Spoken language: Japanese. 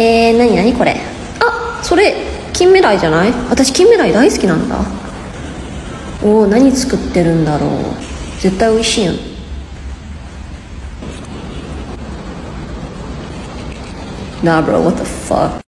えー、何何これ？あそれ金目鯛じゃない？私金目鯛大好きなんだ。おお何作ってるんだろう。絶対美味しいよ。Nah bro what the fuck?